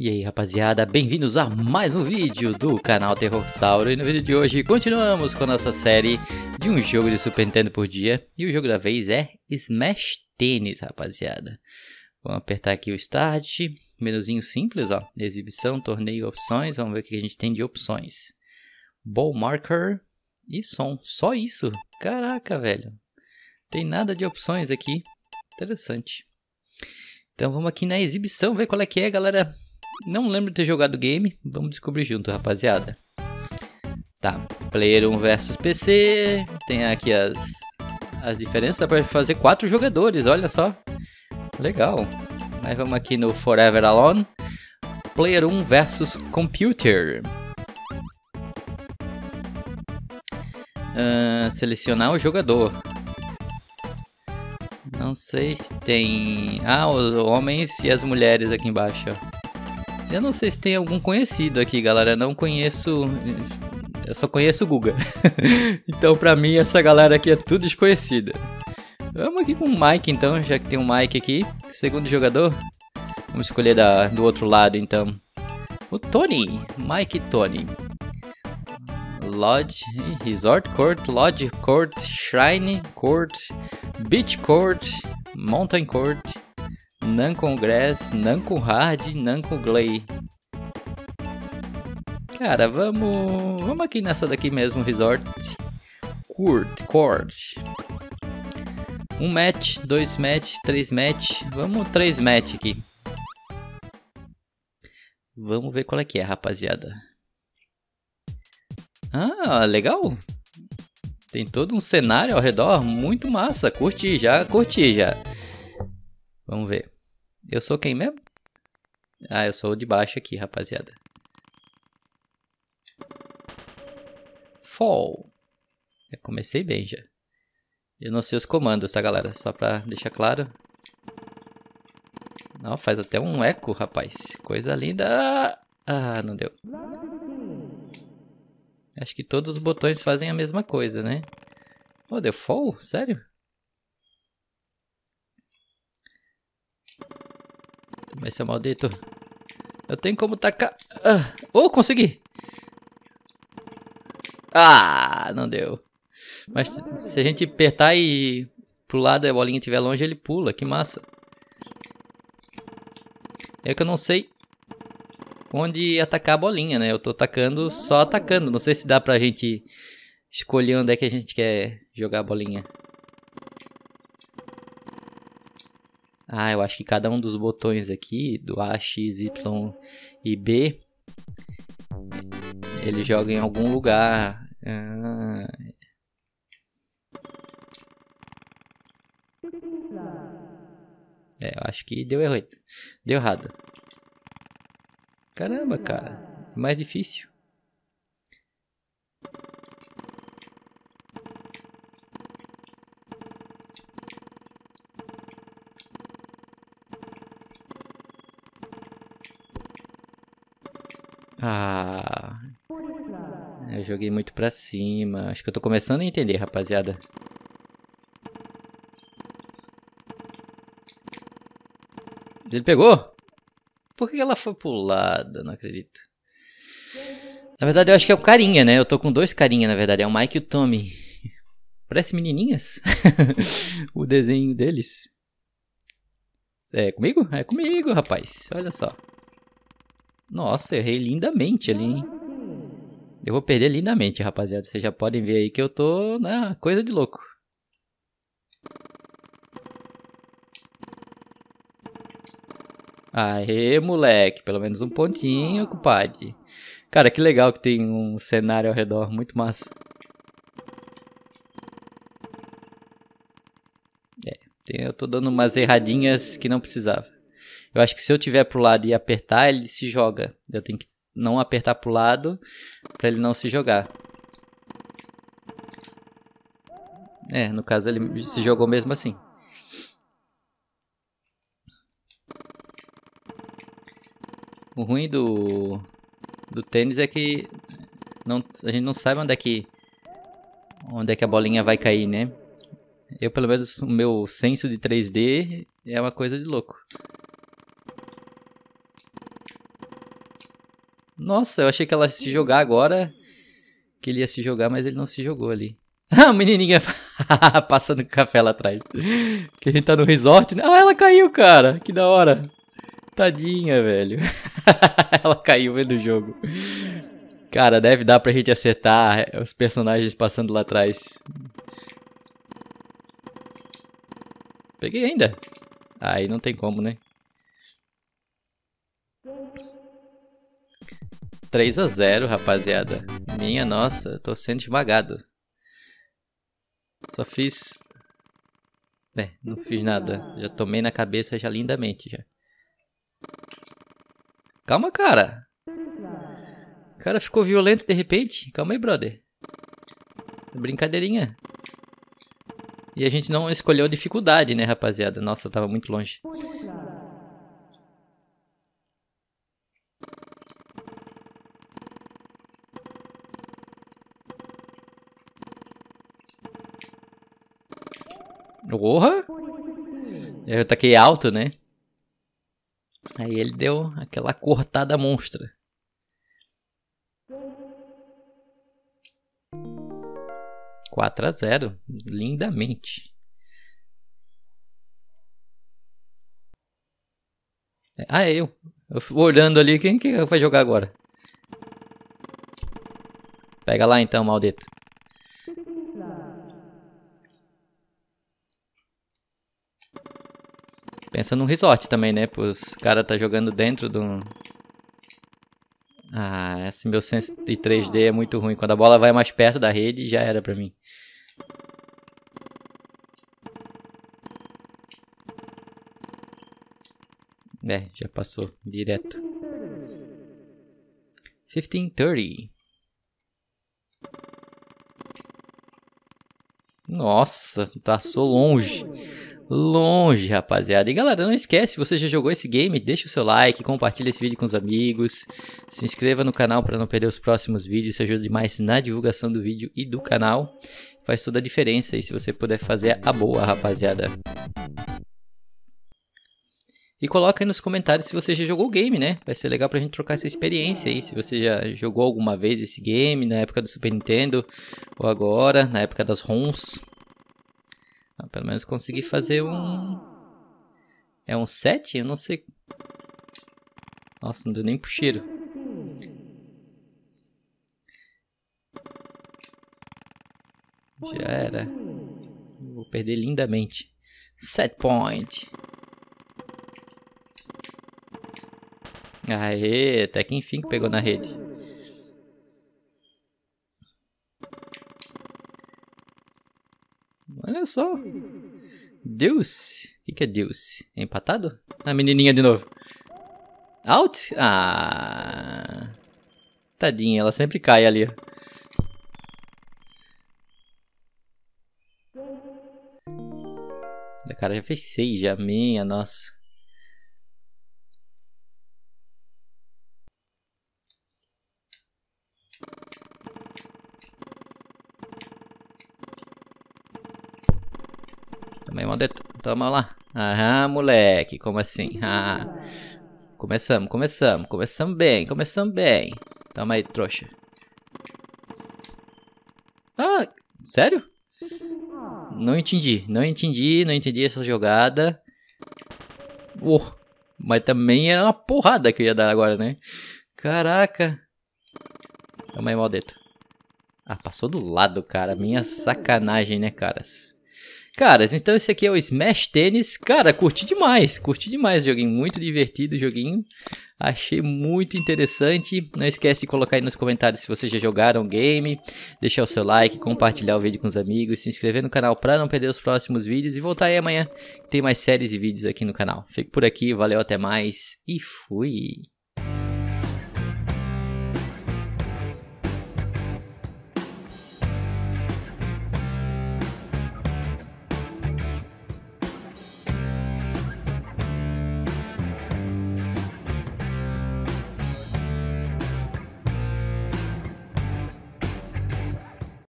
E aí rapaziada, bem-vindos a mais um vídeo do canal Terror Sauro E no vídeo de hoje continuamos com a nossa série de um jogo de Super Nintendo por dia. E o jogo da vez é Smash Tennis, rapaziada. Vamos apertar aqui o Start, menuzinho simples, ó. Exibição, torneio, opções, vamos ver o que a gente tem de opções. Ball Marker e som, só isso? Caraca, velho. Tem nada de opções aqui. Interessante. Então vamos aqui na exibição, ver qual é que é, galera. Não lembro de ter jogado o game, vamos descobrir junto, rapaziada. Tá, Player 1 versus PC, tem aqui as, as diferenças, dá pra fazer quatro jogadores, olha só. Legal. Mas vamos aqui no Forever Alone. Player 1 versus Computer. Uh, selecionar o jogador. Não sei se tem... Ah, os homens e as mulheres aqui embaixo, ó. Eu não sei se tem algum conhecido aqui, galera. Eu não conheço. Eu só conheço o Guga. então, pra mim, essa galera aqui é tudo desconhecida. Vamos aqui com o Mike, então, já que tem um Mike aqui. Segundo jogador. Vamos escolher da, do outro lado, então. O Tony. Mike Tony. Lodge, Resort Court, Lodge Court, Shrine Court, Beach Court, Mountain Court, Nancon Grass, Nancon Hard, Nancon Glay. Cara, vamos, vamos aqui nessa daqui mesmo, Resort. Court, Court. Um match, dois match, três match. Vamos três match aqui. Vamos ver qual é que é, rapaziada. Ah, legal. Tem todo um cenário ao redor, muito massa. Curti já, curti já. Vamos ver. Eu sou quem mesmo? Ah, eu sou o de baixo aqui, rapaziada. Fall. Eu comecei bem já. Eu não sei os comandos, tá, galera? Só pra deixar claro. Não, faz até um eco, rapaz. Coisa linda. Ah, não deu. Acho que todos os botões fazem a mesma coisa, né? Oh, deu fall? Sério? Vai ser maldito. Eu tenho como tacar... Ah, oh, consegui! Ah, não deu. Mas se a gente apertar e pro lado a bolinha estiver longe, ele pula. Que massa. É que eu não sei onde atacar a bolinha, né? Eu tô atacando só atacando. Não sei se dá pra gente escolher onde é que a gente quer jogar a bolinha. Ah, eu acho que cada um dos botões aqui, do A, X, Y e B, ele joga em algum lugar. Ah. É, eu acho que deu errado. Deu errado. Caramba, cara. Mais difícil. Ah. Eu joguei muito pra cima. Acho que eu tô começando a entender, rapaziada. Ele pegou? Por que ela foi pulada? Não acredito. Na verdade, eu acho que é o carinha, né? Eu tô com dois carinha, na verdade. É o Mike e o Tommy. Parece menininhas. o desenho deles. É comigo? É comigo, rapaz. Olha só. Nossa, errei lindamente ali, hein? Eu vou perder lindamente, rapaziada. Vocês já podem ver aí que eu tô na coisa de louco. Aê, moleque. Pelo menos um pontinho, compadre. Cara, que legal que tem um cenário ao redor. Muito massa. É, eu tô dando umas erradinhas que não precisava. Eu acho que se eu tiver pro lado e apertar, ele se joga. Eu tenho que não apertar pro lado para ele não se jogar. É, no caso ele se jogou mesmo assim. O ruim do do tênis é que não, a gente não sabe onde é que onde é que a bolinha vai cair, né? Eu pelo menos o meu senso de 3D é uma coisa de louco. Nossa, eu achei que ela ia se jogar agora. Que ele ia se jogar, mas ele não se jogou ali. Ah, menininha passando café lá atrás. Que a gente tá no resort, né? Ah, ela caiu, cara. Que da hora. Tadinha, velho. ela caiu vendo o jogo. Cara, deve dar pra gente acertar os personagens passando lá atrás. Peguei ainda. Aí não tem como, né? 3 a 0 rapaziada. Minha nossa, tô sendo esmagado. Só fiz... É, não fiz nada. Já tomei na cabeça já lindamente já. Calma, cara. O cara ficou violento de repente. Calma aí, brother. Brincadeirinha. E a gente não escolheu dificuldade, né, rapaziada? Nossa, tava muito longe. Porra! Eu taquei alto, né? Aí ele deu aquela cortada monstra. Quatro a zero, lindamente. Ah, é eu. Eu olhando ali, quem que vai jogar agora? Pega lá então, maldito. Pensa num resort também, né? Os caras tá jogando dentro do... Ah, esse meu senso de 3D é muito ruim. Quando a bola vai mais perto da rede, já era pra mim. É, já passou direto. 1530. Nossa, passou longe longe, rapaziada. E galera, não esquece, se você já jogou esse game, deixa o seu like, compartilha esse vídeo com os amigos, se inscreva no canal para não perder os próximos vídeos, isso ajuda demais na divulgação do vídeo e do canal. Faz toda a diferença aí se você puder fazer a boa, rapaziada. E coloca aí nos comentários se você já jogou o game, né? Vai ser legal pra gente trocar essa experiência aí. Se você já jogou alguma vez esse game, na época do Super Nintendo, ou agora, na época das ROMs. Ah, pelo menos consegui fazer um... É um 7? Eu não sei... Nossa, não deu nem pro cheiro. Já era. Vou perder lindamente. Set point. Aê, até que enfim pegou na rede. Olha só. Deus. O que, que é Deus? É empatado? A menininha de novo. Out? Ah. Tadinha, ela sempre cai ali. A cara já fez seis, já minha, nossa. Toma aí, maldito. Toma lá. Aham, moleque. Como assim? Ah. Começamos, começamos. Começamos bem, começamos bem. Toma aí, trouxa. Ah, sério? Não entendi, não entendi, não entendi essa jogada. Oh, mas também era uma porrada que eu ia dar agora, né? Caraca. Toma aí, maldito. Ah, passou do lado, cara. Minha sacanagem, né, caras? Caras, então esse aqui é o Smash Tennis. Cara, curti demais, curti demais. Joguinho muito divertido, joguinho. Achei muito interessante. Não esquece de colocar aí nos comentários se vocês já jogaram o game. Deixar o seu like, compartilhar o vídeo com os amigos. Se inscrever no canal para não perder os próximos vídeos. E voltar aí amanhã. Tem mais séries e vídeos aqui no canal. Fico por aqui, valeu, até mais e fui.